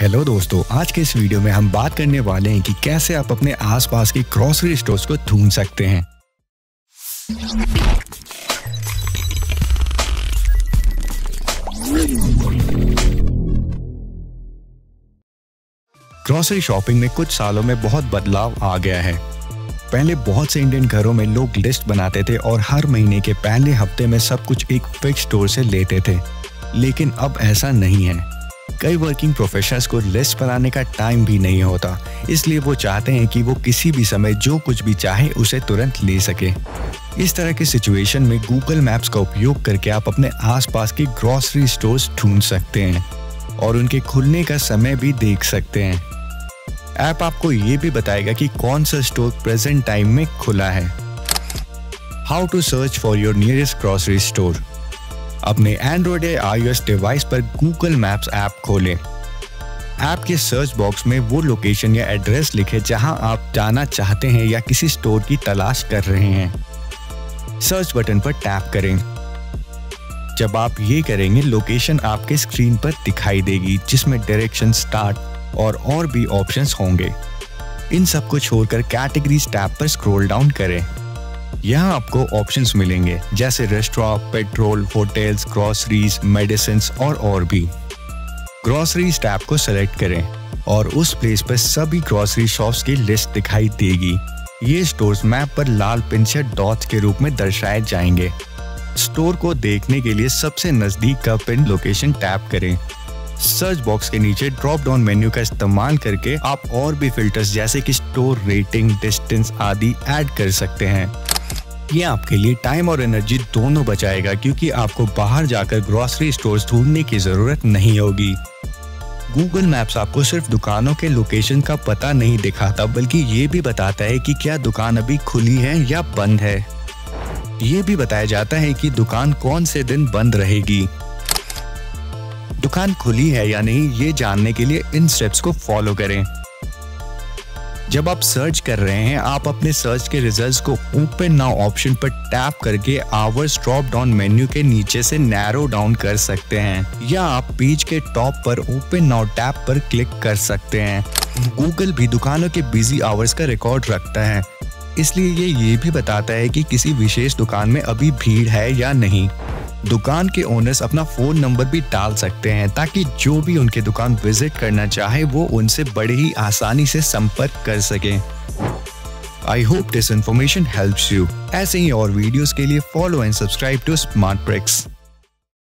Hello दोस्तों, आज के इस वीडियो में हम बात करने वाले हैं कि कैसे आप अपने आसपास के ग्रोसरी स्टोर्स को ढूंढ सकते हैं। ग्रोसरी शॉपिंग में कुछ सालों में बहुत बदलाव आ गया है। पहले बहुत से इंडियन घरों में लोग लिस्ट बनाते थे और हर महीने के पहले हफ़्ते में सब कुछ एक फिक्स स्टोर से लेते थे। लेकिन अब ऐसा नहीं है। कई वर्किंग प्रोफेशनल्स को लिस्ट बनाने का टाइम भी नहीं होता। इसलिए वो चाहते हैं कि वो किसी भी समय जो कुछ भी चाहे उसे तुरंत ले सके। इस तरह की सिचुएशन में गूगल मैप्स का उपयोग करके आप अपने आसपास के ग्रोसरी स्टोर्स ढूंढ सकते हैं और उनके खुलने का समय भी देख सकते हैं। ऐप आपको ये भी बताएगा कि कौन सा स्टोर प्रेजेंट टाइम में खुला है। How to search for your nearest grocery store अपने एंड्रॉयड या आईओएस डिवाइस पर गूगल मैप्स ऐप खोलें। ऐप के सर्च बॉक्स में वो लोकेशन या एड्रेस लिखें जहाँ आप जाना चाहते हैं या किसी स्टोर की तलाश कर रहे हैं। सर्च बटन पर टैप करें। जब आप ये करेंगे लोकेशन आपके स्क्रीन पर दिखाई देगी, जिसमें डायरेक्शन स्टार्ट और और भी ऑप्शंस होंगे। इन सबको छोड़कर कैटेगरीज टैब पर स्क्रॉल डाउन करें। यहाँ आपको ऑप्शंस मिलेंगे, जैसे restaurant petrol hotels groceries medicine और और भी। ग्रोसरीज टैब को सेलेक्ट करें और उस प्लेस पर सभी ग्रोसरी शॉप्स की लिस्ट दिखाई देगी। ये स्टोर्स मैप पर लाल पिन डॉट के रूप में दर्शाए जाएँगे। स्टोर को देखने के लिए सबसे नज़दीक का पिन लोकेशन टैप करें। सर्च बॉक्स के नीचे ड्रॉप डाउन मेन्यू का इस्तेमाल करके आप और भी फिल्टर्स जैसे कि स्टोर रेटिंग डिस्टेंस आदि ऐड कर सकते हैं। ये आपके लिए टाइम और एनर्जी दोनों बचाएगा क्योंकि आपको बाहर जाकर ग्रोसरी स्टोर्स ढूँढने की ज़रूरत नहीं होगी। गूगल मैप्स आपको सिर्फ़ दुकानों के लोकेशन का पता नहीं दिखाता, बल्कि ये भी बताता है कि क्या दुकान अभी खुली है या बंद है। ये भी बताया जाता है कि दुकान कौन से दिन बंद रहेगी। दुकान खुली है या नहीं, ये जानने के लिए इन स्टेप्स को फॉलो करें। जब आप सर्च कर रहे हैं, आप अपने सर्च के रिजल्ट्स को ओपन नाउ ऑप्शन पर टैप करके आवर्स ड्रॉप डाउन मेन्यू के नीचे से नैरो डाउन कर सकते हैं, या आप पेज के टॉप पर ओपन नाउ टैप पर क्लिक कर सकते हैं। गूगल भी दुकानों के बिज़ी आवर्स का रिकॉर्ड रखता है। इसलिए ये ये भी बताता है कि किसी विशेष दुकान में अभी भीड़ है या नहीं। दुकान के ओनर्स अपना फ़ोन नंबर भी डाल सकते हैं ताकि जो भी उनके दुकान विज़िट करना चाहे, वो उनसे बड़े ही आसानी से संपर्क कर सके। I hope this information help you ऐसे ही और वीडियोस के लिए follow and subscribe to Smart Breaks